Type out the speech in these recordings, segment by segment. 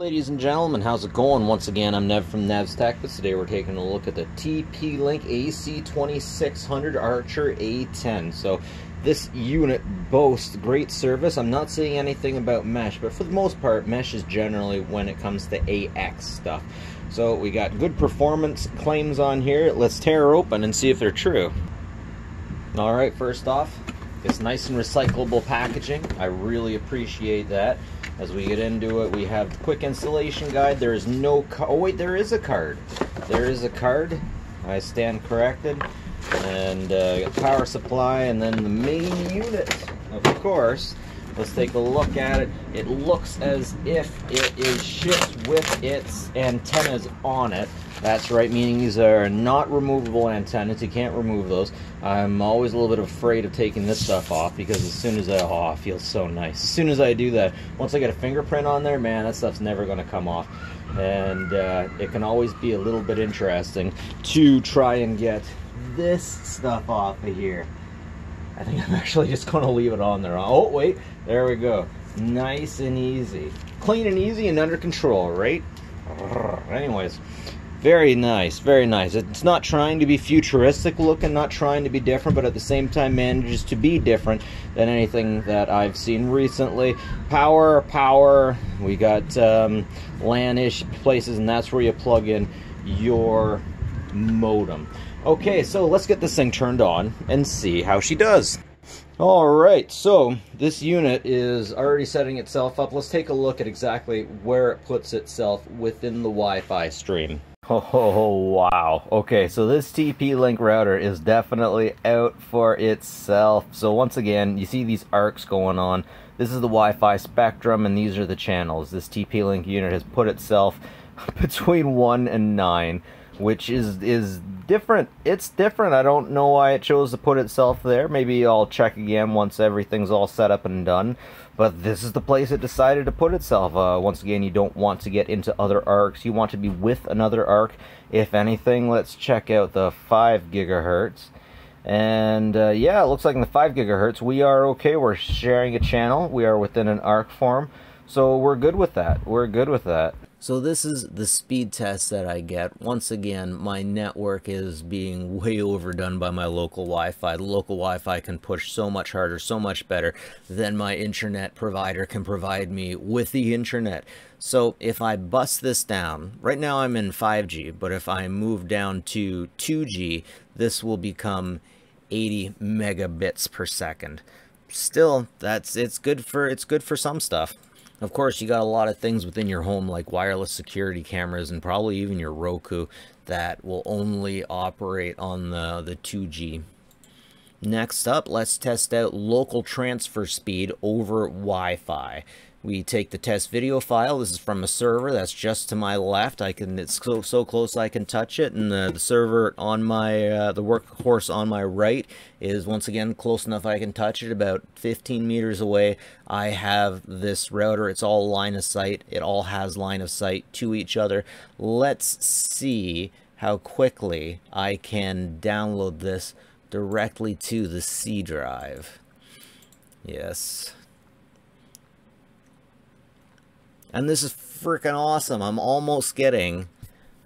Ladies and gentlemen, how's it going? Once again, I'm Nev from Nev's Tech, but today we're taking a look at the TP-Link AC2600 Archer A10. So this unit boasts great service. I'm not saying anything about mesh, but for the most part, mesh is generally when it comes to AX stuff. So we got good performance claims on here. Let's tear her open and see if they're true. Alright, first off, it's nice and recyclable packaging. I really appreciate that. As we get into it, we have quick installation guide. There is no oh wait, there is a card. There is a card. I stand corrected. And uh, power supply, and then the main unit, of course. Let's take a look at it. It looks as if it is shipped with its antennas on it. That's right, meaning these are not removable antennas. You can't remove those. I'm always a little bit afraid of taking this stuff off because as soon as I, oh, it feels so nice. As soon as I do that, once I get a fingerprint on there, man, that stuff's never going to come off. And uh, it can always be a little bit interesting to try and get this stuff off of here. I think I'm actually just going to leave it on there. Oh, wait, there we go. Nice and easy. Clean and easy and under control, right? Anyways, very nice, very nice. It's not trying to be futuristic looking, not trying to be different, but at the same time manages to be different than anything that I've seen recently. Power, power. We got um, LAN-ish places, and that's where you plug in your modem. Okay, so let's get this thing turned on and see how she does. Alright, so this unit is already setting itself up. Let's take a look at exactly where it puts itself within the Wi-Fi stream. Oh, wow. Okay, so this TP-Link router is definitely out for itself. So once again, you see these arcs going on. This is the Wi-Fi spectrum, and these are the channels. This TP-Link unit has put itself between 1 and 9, which is, is different. It's different. I don't know why it chose to put itself there. Maybe I'll check again once everything's all set up and done. But this is the place it decided to put itself. Uh, once again, you don't want to get into other arcs. You want to be with another arc. If anything, let's check out the 5 gigahertz. And uh, yeah, it looks like in the 5 gigahertz, we are okay. We're sharing a channel. We are within an arc form. So we're good with that. We're good with that. So this is the speed test that I get. Once again, my network is being way overdone by my local Wi-Fi. The local Wi-Fi can push so much harder, so much better than my internet provider can provide me with the internet. So if I bust this down, right now I'm in 5G, but if I move down to 2G, this will become 80 megabits per second. Still, that's it's good for it's good for some stuff. Of course, you got a lot of things within your home like wireless security cameras and probably even your Roku that will only operate on the, the 2G. Next up, let's test out local transfer speed over Wi-Fi. We take the test video file. This is from a server that's just to my left. I can it's so so close I can touch it, and the, the server on my uh, the workhorse on my right is once again close enough I can touch it. About 15 meters away, I have this router. It's all line of sight. It all has line of sight to each other. Let's see how quickly I can download this directly to the C drive. Yes. And this is freaking awesome. I'm almost getting...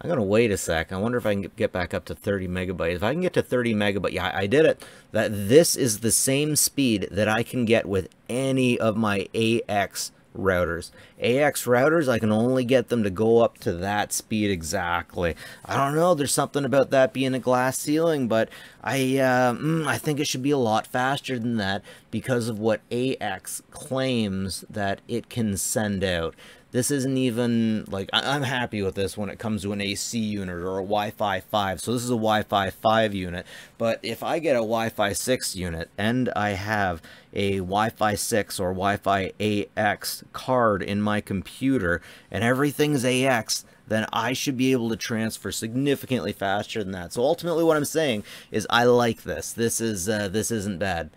I'm going to wait a sec. I wonder if I can get back up to 30 megabytes. If I can get to 30 megabytes, yeah, I did it. That This is the same speed that I can get with any of my AX routers. AX routers, I can only get them to go up to that speed exactly. I don't know, there's something about that being a glass ceiling, but I, uh, mm, I think it should be a lot faster than that because of what AX claims that it can send out. This isn't even, like, I am happy with this when it comes to an AC unit or a Wi-Fi 5. So this is a Wi-Fi 5 unit. But if I get a Wi-Fi 6 unit and I have a Wi-Fi 6 or Wi-Fi AX card in my computer and everything's AX, then I should be able to transfer significantly faster than that. So ultimately what I'm saying is I like this. This is uh, this isn't bad.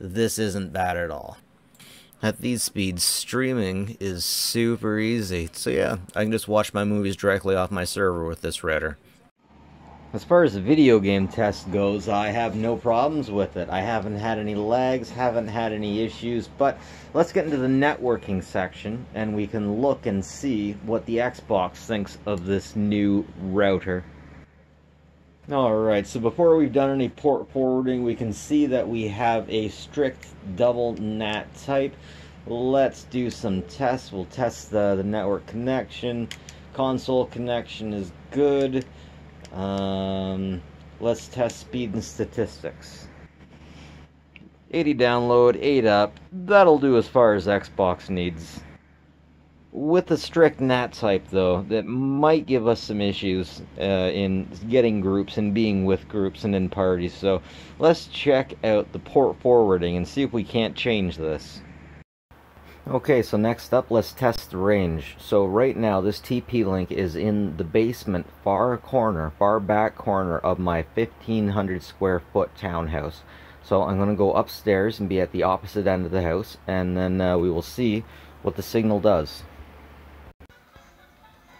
This isn't bad at all at these speeds, streaming is super easy. So yeah, I can just watch my movies directly off my server with this router. As far as the video game test goes, I have no problems with it. I haven't had any lags, haven't had any issues, but let's get into the networking section and we can look and see what the Xbox thinks of this new router. Alright, so before we've done any port forwarding, we can see that we have a strict double NAT type. Let's do some tests. We'll test the, the network connection. Console connection is good. Um, let's test speed and statistics. 80 download, 8 up. That'll do as far as Xbox needs. With a strict NAT type, though, that might give us some issues uh, in getting groups and being with groups and in parties. So let's check out the port forwarding and see if we can't change this. Okay, so next up, let's test the range. So right now, this TP-Link is in the basement, far corner, far back corner of my 1,500 square foot townhouse. So I'm going to go upstairs and be at the opposite end of the house, and then uh, we will see what the signal does.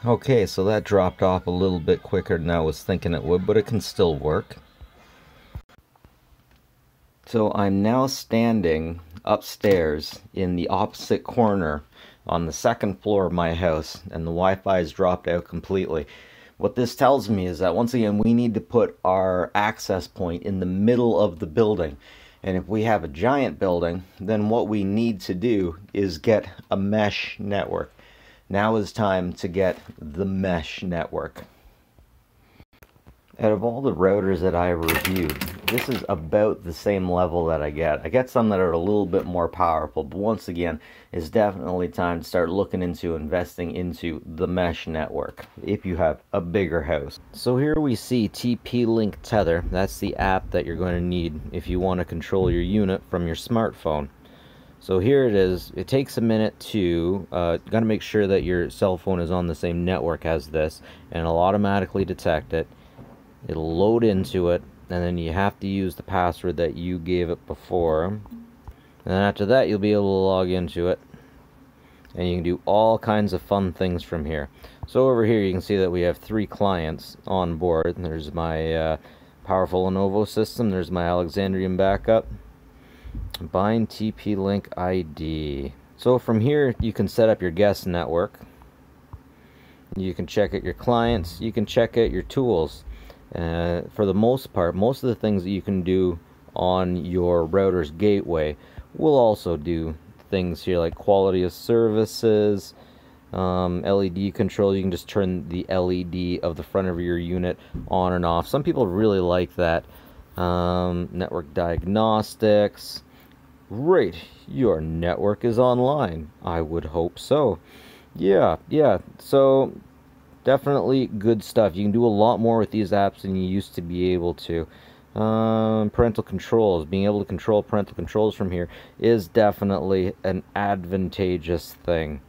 Okay, so that dropped off a little bit quicker than I was thinking it would, but it can still work. So I'm now standing upstairs in the opposite corner on the second floor of my house and the Wi-Fi is dropped out completely. What this tells me is that once again we need to put our access point in the middle of the building. And if we have a giant building, then what we need to do is get a mesh network. Now is time to get the mesh network. Out of all the routers that I reviewed, this is about the same level that I get. I get some that are a little bit more powerful, but once again, it's definitely time to start looking into investing into the mesh network if you have a bigger house. So here we see TP-Link Tether. That's the app that you're going to need if you want to control your unit from your smartphone. So here it is. It takes a minute to, uh, got to make sure that your cell phone is on the same network as this, and it'll automatically detect it. It'll load into it, and then you have to use the password that you gave it before. And then after that, you'll be able to log into it. And you can do all kinds of fun things from here. So over here, you can see that we have three clients on board. There's my uh, powerful Lenovo system. There's my Alexandrian backup. Bind TP-Link ID. So from here, you can set up your guest network. You can check out your clients. You can check out your tools. Uh, for the most part, most of the things that you can do on your router's gateway will also do things here like quality of services, um, LED control. You can just turn the LED of the front of your unit on and off. Some people really like that. Um, network diagnostics. Great, your network is online. I would hope so. Yeah, yeah. So definitely good stuff. You can do a lot more with these apps than you used to be able to. Um, parental controls, being able to control parental controls from here is definitely an advantageous thing.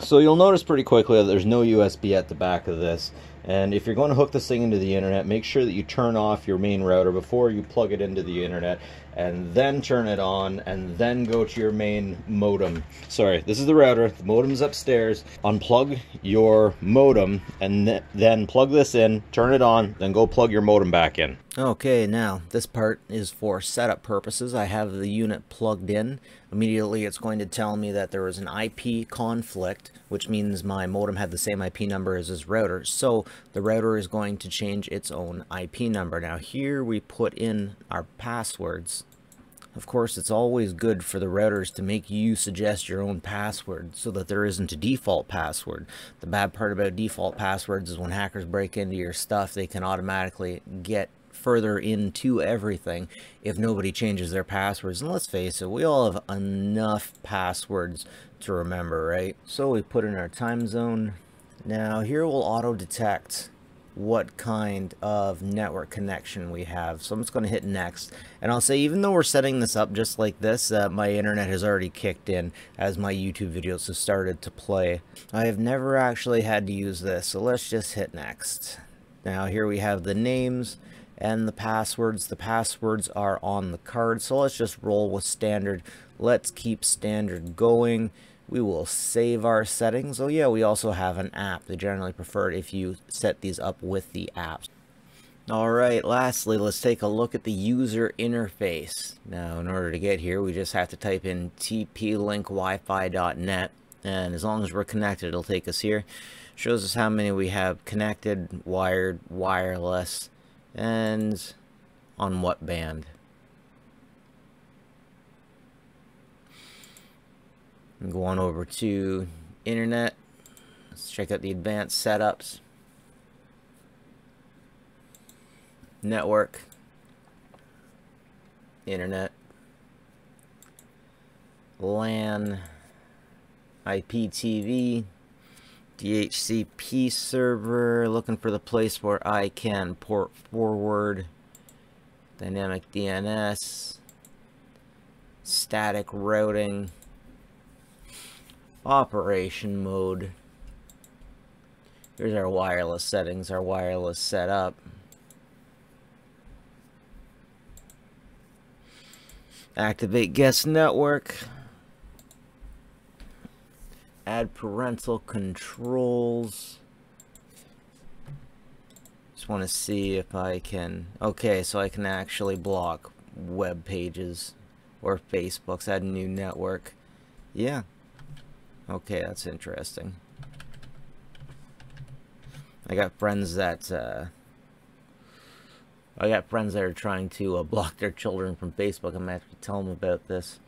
So you'll notice pretty quickly that there's no USB at the back of this. And if you're going to hook this thing into the internet, make sure that you turn off your main router before you plug it into the internet and then turn it on and then go to your main modem. Sorry, this is the router. The modem's upstairs. Unplug your modem and then plug this in, turn it on, then go plug your modem back in. Okay, now this part is for setup purposes. I have the unit plugged in. Immediately it's going to tell me that there was an IP conflict, which means my modem had the same IP number as this router. So the router is going to change its own IP number. Now here we put in our passwords. Of course, it's always good for the routers to make you suggest your own password so that there isn't a default password. The bad part about default passwords is when hackers break into your stuff, they can automatically get further into everything if nobody changes their passwords. And let's face it, we all have enough passwords to remember, right? So we put in our time zone. Now here we'll auto detect what kind of network connection we have. So I'm just going to hit next. And I'll say even though we're setting this up just like this, uh, my internet has already kicked in as my YouTube videos have started to play. I have never actually had to use this, so let's just hit next. Now here we have the names and the passwords. The passwords are on the card, so let's just roll with standard. Let's keep standard going. We will save our settings. Oh yeah, we also have an app. They generally prefer if you set these up with the apps. Alright, lastly, let's take a look at the user interface. Now, in order to get here, we just have to type in tplinkwifi.net, and as long as we're connected, it'll take us here. Shows us how many we have connected, wired, wireless, and on what band. Go on over to internet. Let's check out the advanced setups. network, internet, LAN, IPTV, DHCP server, looking for the place where I can port forward, dynamic DNS, static routing, operation mode. Here's our wireless settings, our wireless setup. Activate guest network. Add parental controls. Just want to see if I can... Okay, so I can actually block web pages or Facebooks. Add a new network. Yeah. Okay, that's interesting. I got friends that... Uh, I got friends that are trying to uh, block their children from Facebook. I'm going to have to tell them about this.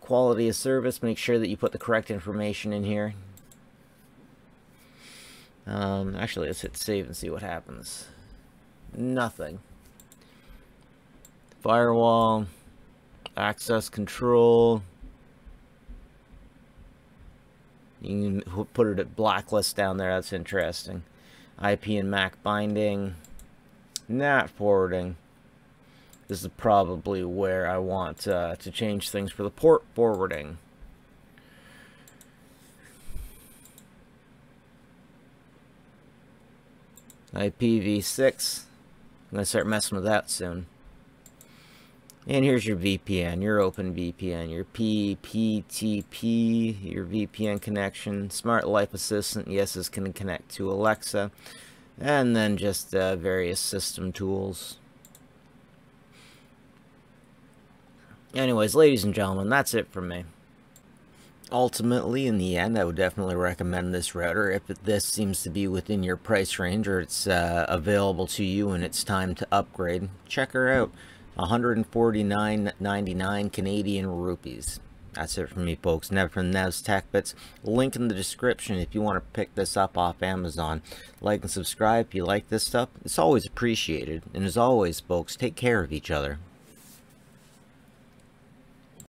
Quality of service. Make sure that you put the correct information in here. Um, actually, let's hit save and see what happens. Nothing. Firewall. Access control. You can put it at blacklist down there. That's interesting. IP and MAC binding. NAT forwarding. This is probably where I want uh, to change things for the port forwarding. IPv6. I'm going to start messing with that soon. And here's your VPN, your OpenVPN, your PPTP, your VPN connection, Smart Life Assistant, yes, this can connect to Alexa. And then just uh, various system tools. Anyways, ladies and gentlemen, that's it from me. Ultimately, in the end, I would definitely recommend this router if this seems to be within your price range or it's uh, available to you and it's time to upgrade. Check her out. 149.99 Canadian rupees. That's it from me, folks. Never from Nev's Tech Bits. Link in the description if you want to pick this up off Amazon. Like and subscribe if you like this stuff. It's always appreciated. And as always, folks, take care of each other.